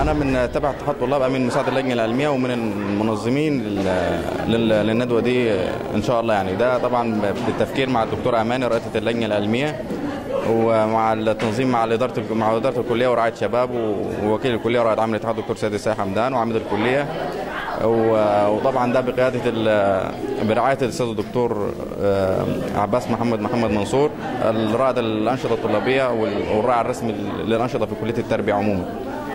أنا من تبع اتحاد طلاب أمين مساعد اللجنة العلمية ومن المنظمين لل- لل- للندوة دي إن شاء الله يعني ده طبعا بالتفكير مع الدكتور أماني رئيسة اللجنة العلمية ومع التنظيم مع إدارة مع إدارة الكلية ورعاية شباب ووكيل الكلية ورائد عام الاتحاد الدكتور سيد السيد حمدان وعميد الكلية وطبعا ده بقيادة برعاية الأستاذ الدكتور آه، عباس محمد محمد منصور الرائد الانشطه الطلابية وال- والراعي الرسمي للأنشطة في كلية التربية عموما.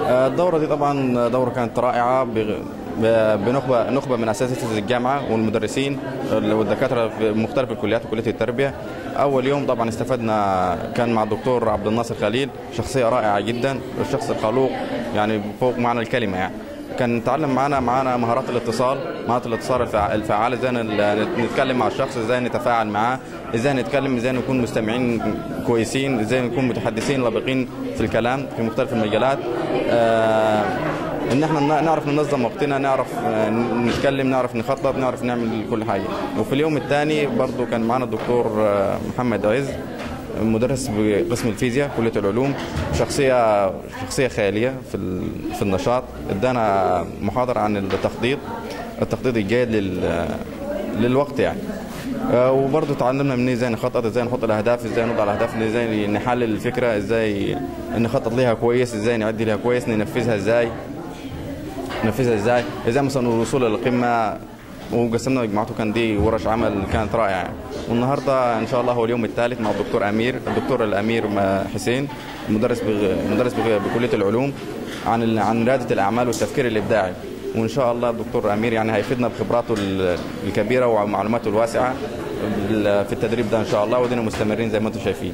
الدورة دي طبعا دورة كانت رائعة بغ- ب- بنخبه نخبة من اساتذه الجامعة والمدرسين والدكاترة في مختلف الكليات وكلية التربية. أول يوم طبعا استفدنا كان مع الدكتور عبد الناصر خليل شخصية رائعة جدا الشخص الخلوق يعني فوق معنى الكلمة يعني. كان نتعلم معانا معانا مهارات الاتصال مهارات الاتصال الفع- الفعال إزاي نتكلم مع الشخص إزاي نتفاعل معاه إزاي نتكلم إزاي نكون مستمعين كويسين إزاي نكون متحدثين لبقين في الكلام في مختلف المجالات. آه ان إحنا نعرف ننظم وقتنا نعرف آه، نتكلم نعرف نخطط نعرف نعمل كل حاجة. وفي اليوم الثاني برضو كان معنا الدكتور آه، محمد عز. مدرس بقسم الفيزياء كلية العلوم شخصيه شخصية خيالية في في النشاط. ادانا محاضرة عن التخطيط التخطيط الجيد لل للوقت يعني. آه، وبرضه تعلمنا منه إزاي نخطط إزاي نحط الأهداف إزاي نضع الأهداف إزاي نحلل الفكرة إزاي نخطط ليها كويس إزاي نعد ليها كويس ننفذها إزاي ننفذها إزاي إزاي مثلا الوصول للقمة وقسمنا مجموعته كان دي ورش عمل كانت رائعة يعني. والنهاردة إن شاء الله هو اليوم الثالث مع الدكتور أمير الدكتور الأمير حسين مدرس. مدرس. بكلية العلوم عن. عن ريادة الأعمال والتفكير الإبداعي وإن شاء الله الدكتور أمير يعني هيفيدنا بخبراته ال- الكبيرة ومعلوماته الواسعة في التدريب ده إن شاء الله ودينا مستمرين زي ما أنتم شايفين